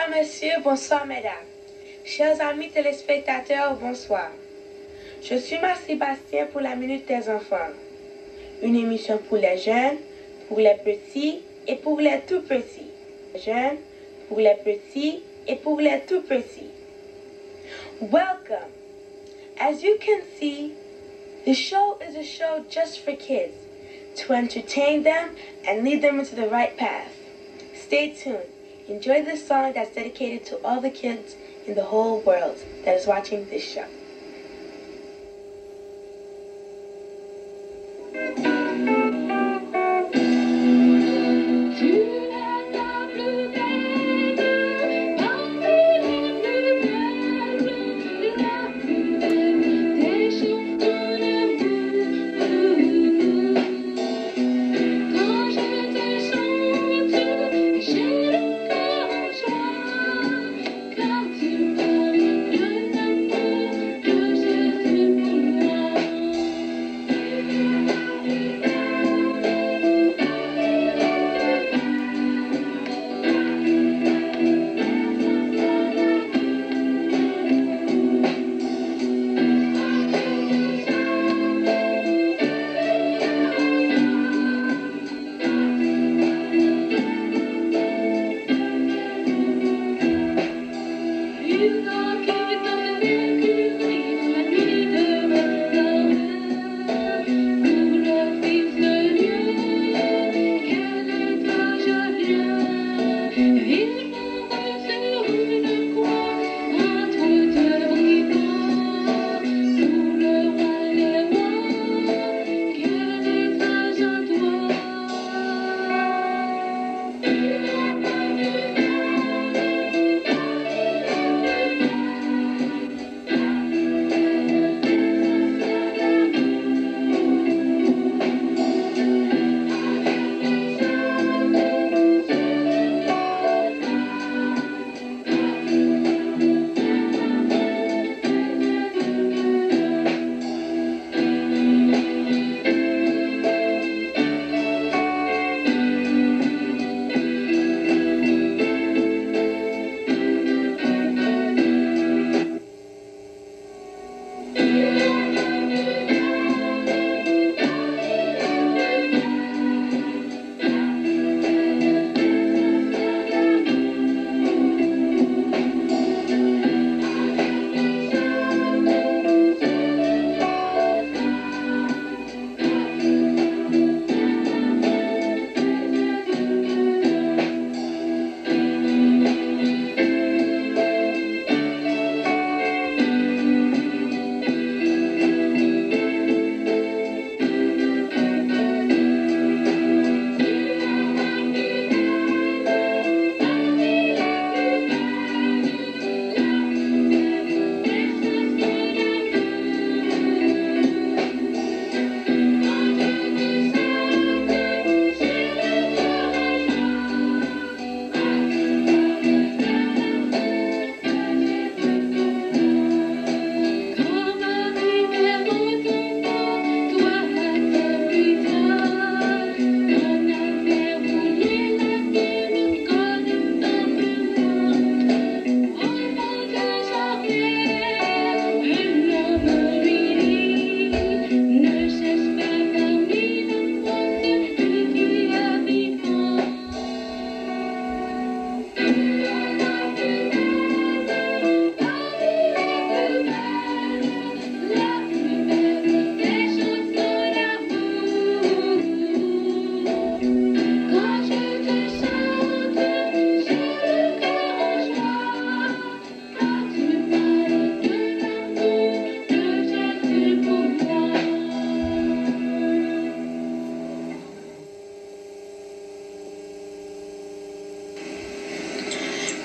Bonsoir messieurs, bonsoir mesdames. Chers amis téléspectateurs, bonsoir. Je suis Marc Sébastien pour la Minute des Enfants. Une émission pour les jeunes, pour les petits et pour les tout petits. Jeunes, pour les petits et pour les tout petits. Welcome. As you can see, the show is a show just for kids to entertain them and lead them into the right path. Stay tuned. Enjoy this song that's dedicated to all the kids in the whole world that is watching this show.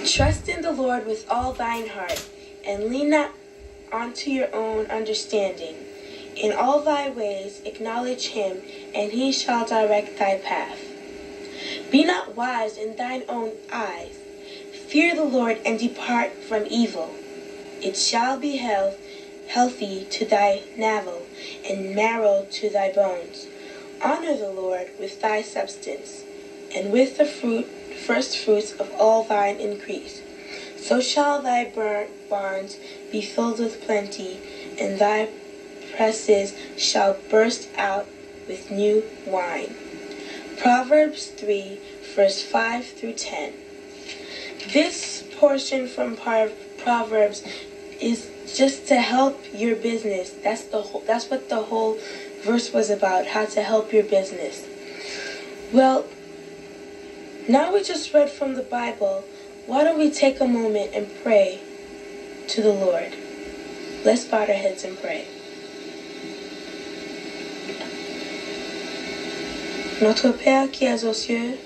Trust in the Lord with all thine heart, and lean not unto your own understanding. In all thy ways acknowledge him, and he shall direct thy path. Be not wise in thine own eyes. Fear the Lord and depart from evil. It shall be health, healthy to thy navel, and marrow to thy bones. Honor the Lord with thy substance, and with the fruit first fruits of all thine increase. So shall thy barns be filled with plenty, and thy presses shall burst out with new wine. Proverbs 3, verse 5 through 10. This portion from Proverbs is just to help your business. That's the whole, that's what the whole verse was about, how to help your business. Well, now we just read from the Bible. Why don't we take a moment and pray to the Lord? Let's bow our heads and pray. Notre Père qui es aux cieux,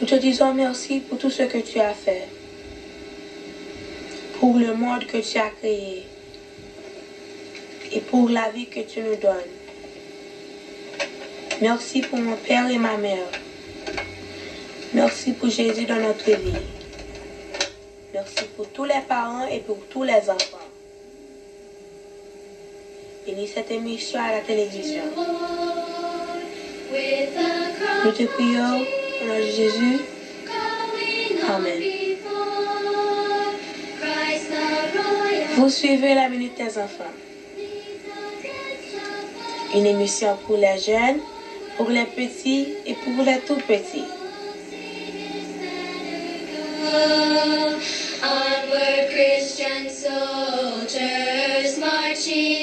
nous te disons merci pour tout ce que tu as fait, pour le monde que tu as créé et pour la vie que tu nous donnes. Merci pour mon père et ma mère. Merci pour Jésus dans notre vie. Merci pour tous les parents et pour tous les enfants. Bénis cette émission à la télévision. Nous te prions au nom de Jésus. Amen. Vous suivez la Minute des enfants. Une émission pour les jeunes, pour les petits et pour les tout petits. Onward Christian soldiers marching